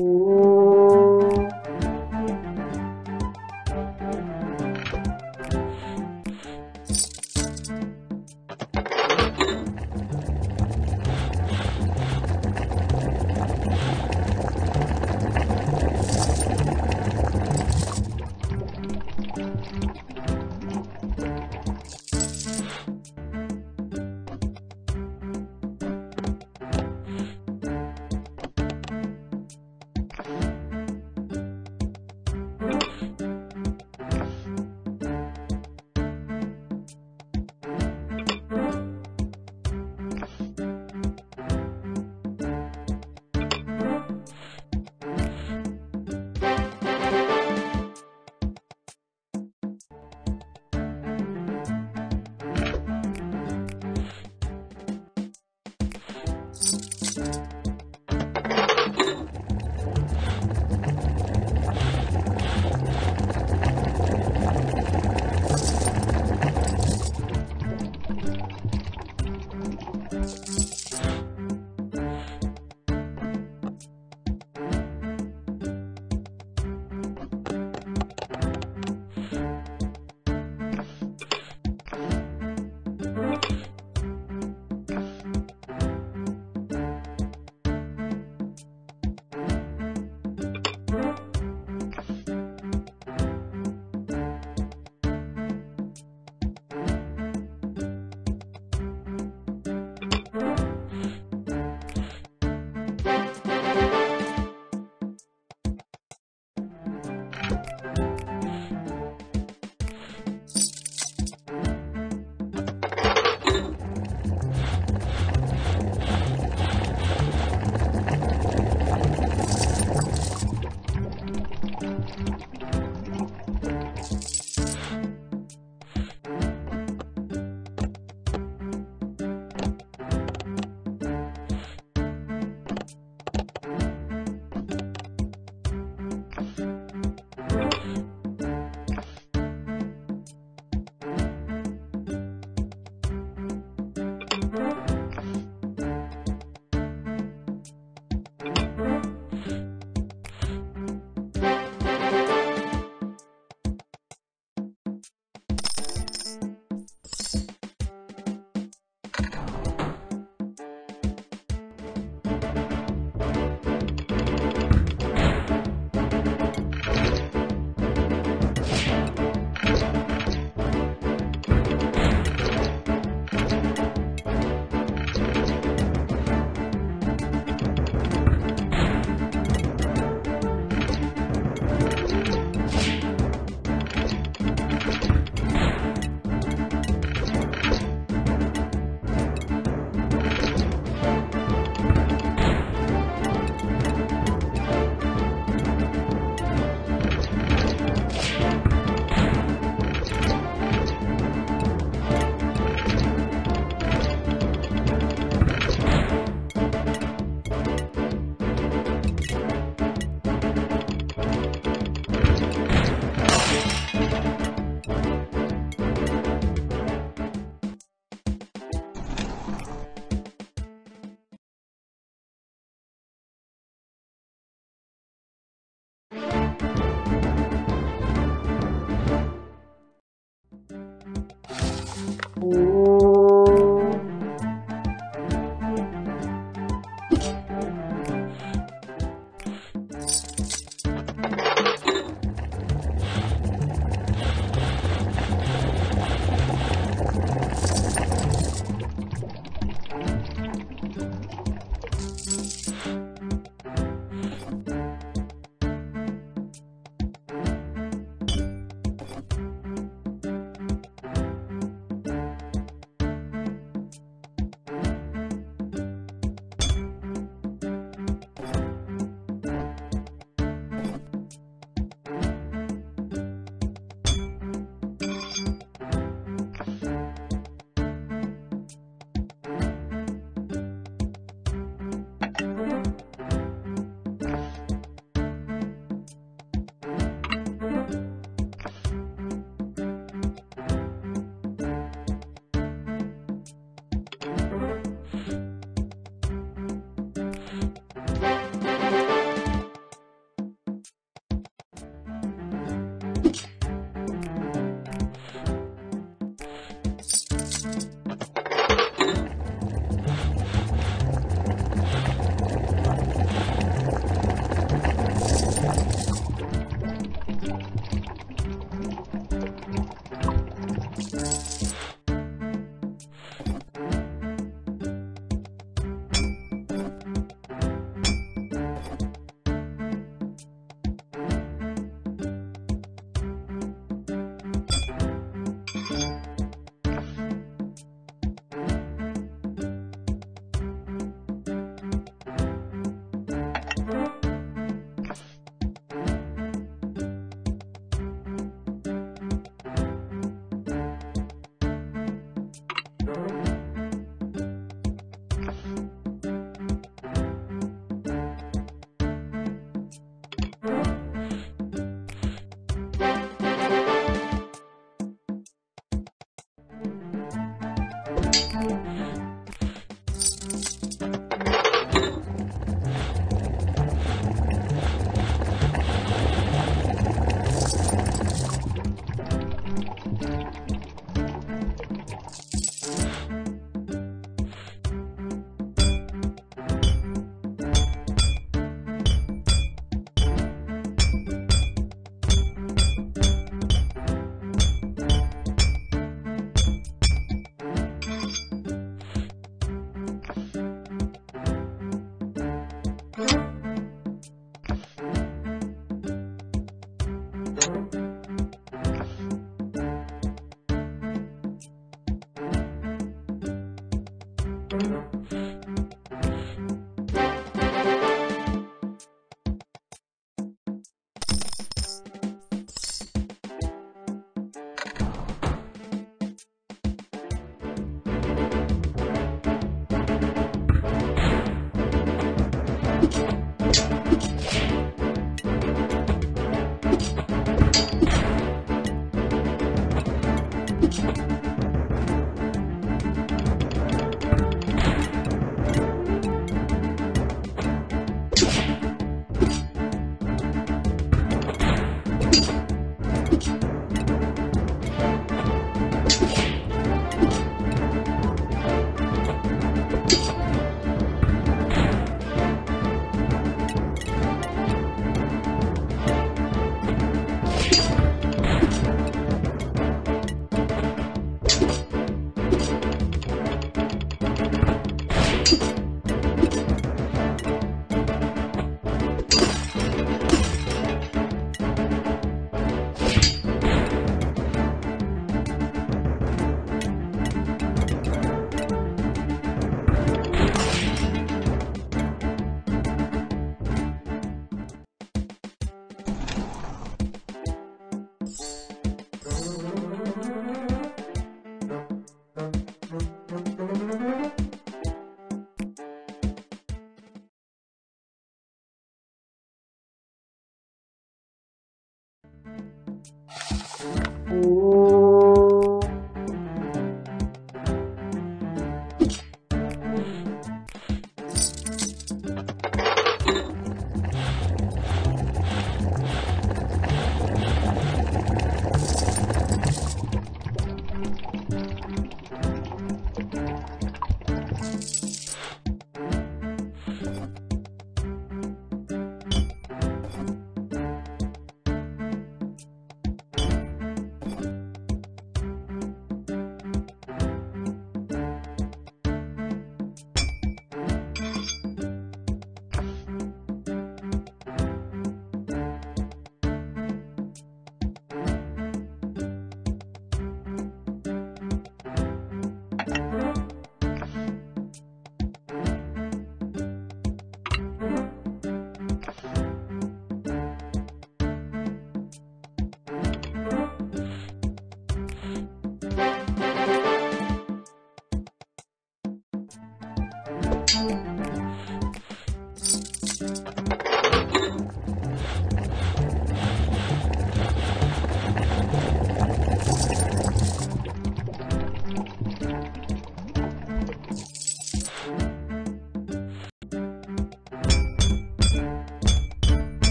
Ooh.